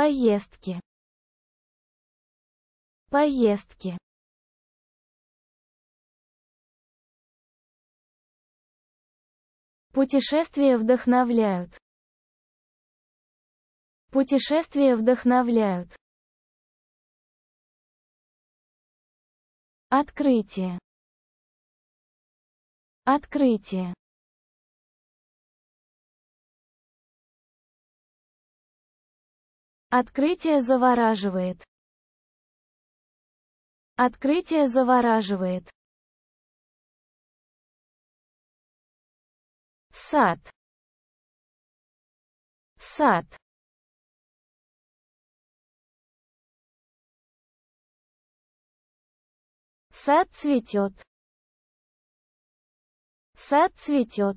Поездки. Поездки. Путешествия вдохновляют. Путешествия вдохновляют. Открытие. Открытие. Открытие завораживает. Открытие завораживает. Сад. Сад. Сад цветет. Сад цветет.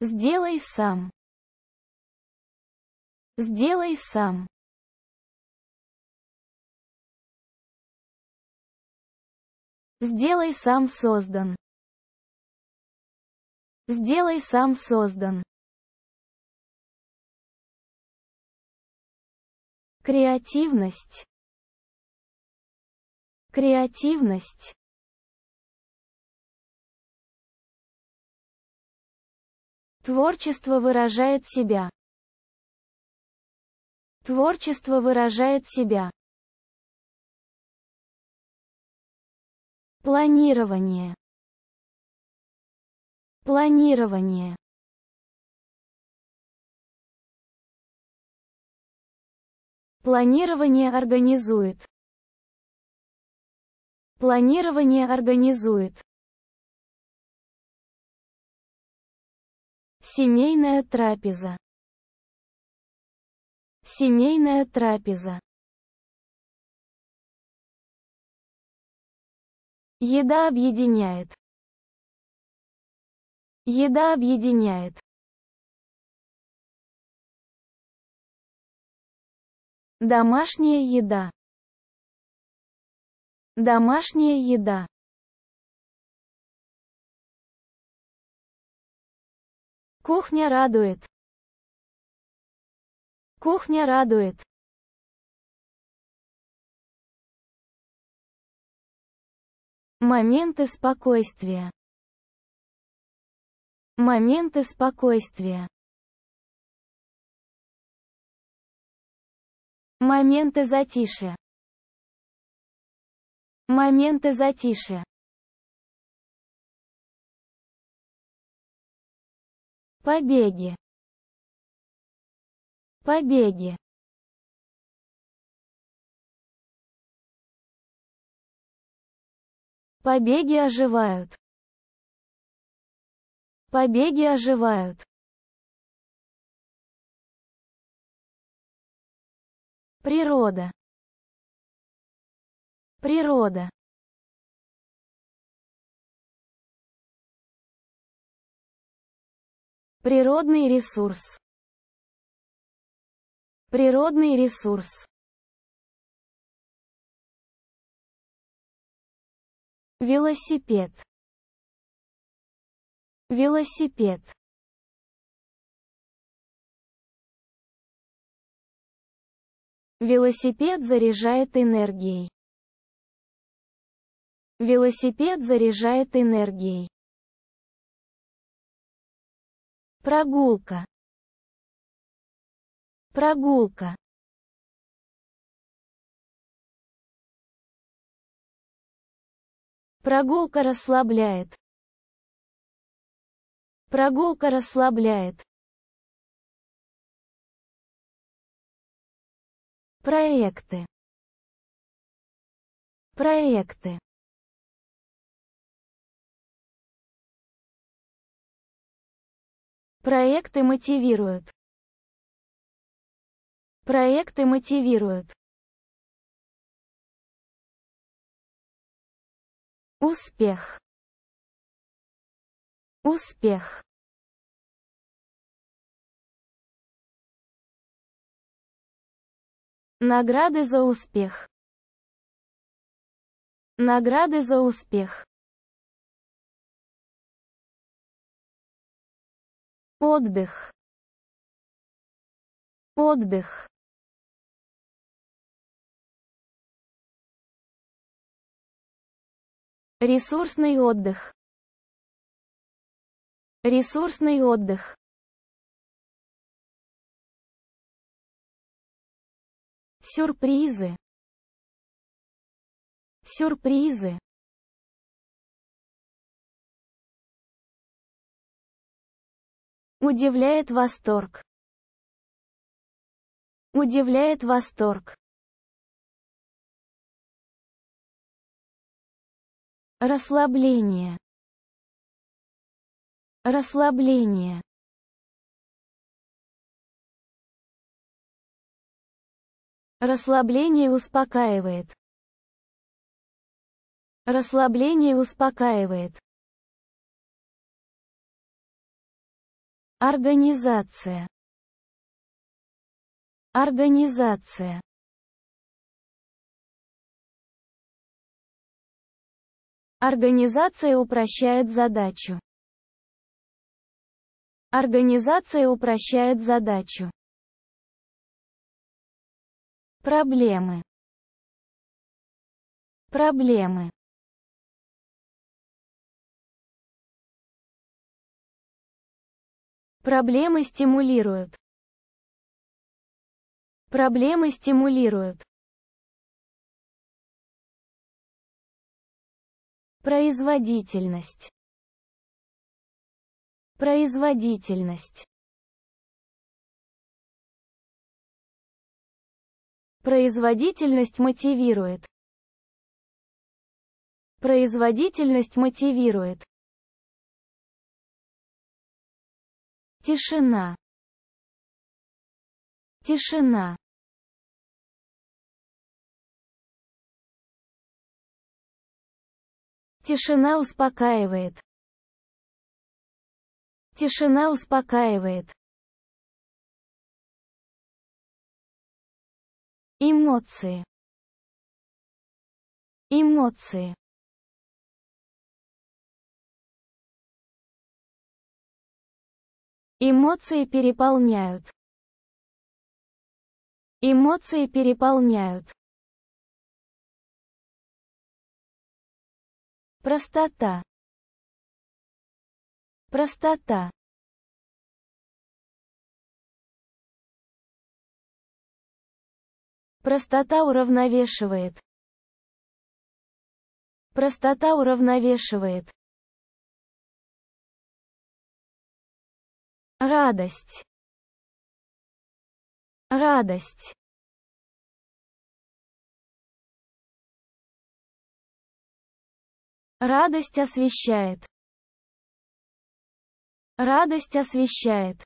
Сделай сам. Сделай сам. Сделай сам создан. Сделай сам создан. Креативность. Креативность. Творчество выражает себя. Творчество выражает себя. Планирование. Планирование. Планирование организует. Планирование организует. Семейная трапеза. Семейная трапеза. Еда объединяет. Еда объединяет. Домашняя еда. Домашняя еда. Кухня радует. Кухня радует. Моменты спокойствия. Моменты спокойствия. Моменты затишья. Моменты затишья. Побеги. Побеги. Побеги оживают. Побеги оживают. Природа. Природа. Природный ресурс. Природный ресурс. Велосипед. Велосипед. Велосипед заряжает энергией. Велосипед заряжает энергией. Прогулка. Прогулка. Прогулка расслабляет. Прогулка расслабляет. Проекты. Проекты. Проекты мотивируют. Проекты мотивируют. Успех. Успех. Награды за успех. Награды за успех. Отдых. Отдых. Ресурсный отдых. Ресурсный отдых. Сюрпризы. Сюрпризы. Удивляет восторг. Удивляет восторг. Расслабление. Расслабление. Расслабление успокаивает. Расслабление успокаивает. Организация. Организация. Организация упрощает задачу. Организация упрощает задачу. Проблемы. Проблемы. Проблемы стимулируют. Проблемы стимулируют. Производительность. Производительность. Производительность мотивирует. Производительность мотивирует. Тишина. Тишина. Тишина успокаивает. Тишина успокаивает. Эмоции. Эмоции. Эмоции переполняют. Эмоции переполняют. Простота. Простота. Простота уравновешивает. Простота уравновешивает. Радость. Радость. Радость освещает. Радость освещает.